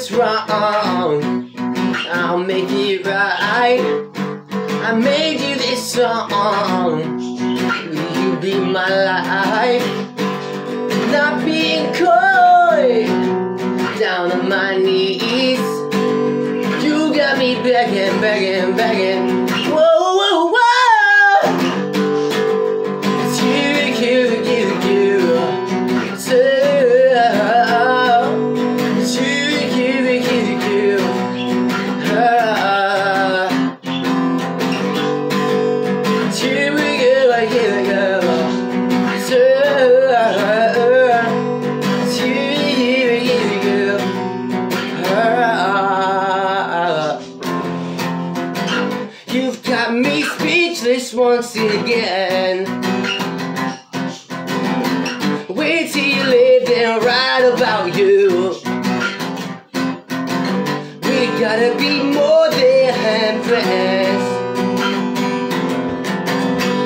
what's wrong. I'll make it right. I made you this song. Will you be my life? Not being coy. Down on my knees. You got me begging, begging, begging. Speechless once again. Wait till you live and write about you. We gotta be more than friends.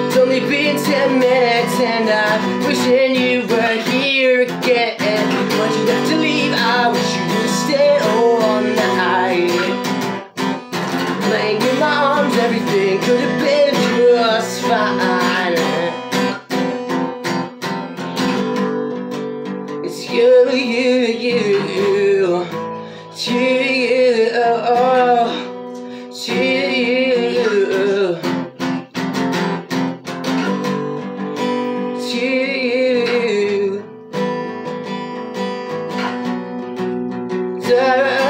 It's only been ten minutes and I'm wishing you were here again. But you have to leave, I wish you would stay all night. Laying in my arms, everything could have been fine. It's you, you, you, it's you, you, oh, it's you, it's you. Da-